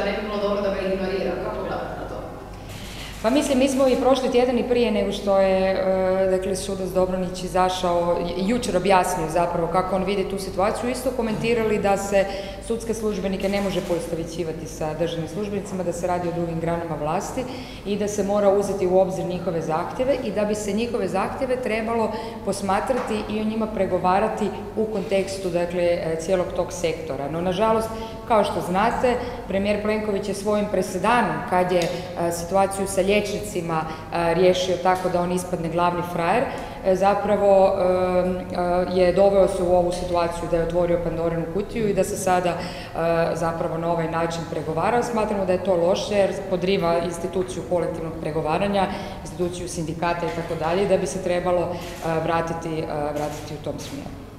premijeru i kaže da ne bi bilo dobro da me ignorira. Kako gledate na to? Pa mislim, mi smo i prošli tjedan i prije nego što je e, dakle, sudac Dobronić izašao, jučer objasnio zapravo kako on vidi tu situaciju, isto komentirali da se sudske službenike ne može poistovjećivati sa državnim službenicima, da se radi o drugim granama vlasti i da se mora uzeti u obzir njihove zahtjeve i da bi se njihove zahtjeve trebalo posmatrati i o njima pregovarati u kontekstu dakle, e, cijelog tog sektora. No, nažalost, kao što znate, premijer Plenković je svojim presedanom kad je e, situaciju sa liječnicima e, riješio tako da on ispadne glavni frajer, e, zapravo je doveo se u ovu situaciju da je otvorio Pandorinu kutiju i da se sada zapravo na ovaj način pregovara. Smatramo da je to loše jer podriva instituciju kolektivnog pregovaranja, instituciju sindikata i tako dalje, da bi se trebalo vratiti, vratiti u tom smjeru.